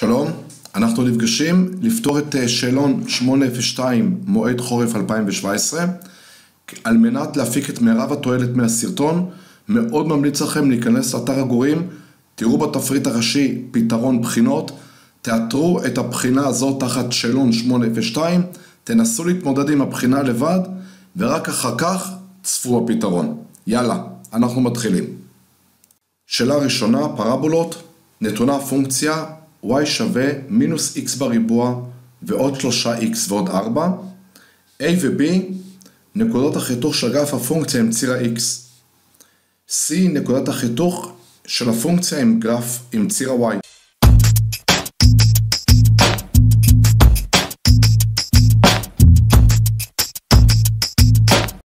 שלום, אנחנו נפגשים לפתור את אה, שאלון 802 מועד חורף 2017 על מנת להפיק את מירב התועלת מהסרטון. מאוד ממליץ לכם להיכנס לאתר הגורים תראו בתפריט הראשי פתרון בחינות תאתרו את הבחינה הזאת תחת שאלון 802 תנסו להתמודד עם הבחינה לבד ורק אחר כך צפו הפתרון. יאללה, אנחנו מתחילים. שאלה ראשונה, פרבולות נתונה פונקציה y שווה מינוס x בריבוע ועוד 3x ועוד 4. a ו-b נקודות החיתוך של גרף הפונקציה עם ציר ה-x. c נקודת החיתוך של הפונקציה עם גרף עם ציר ה-y.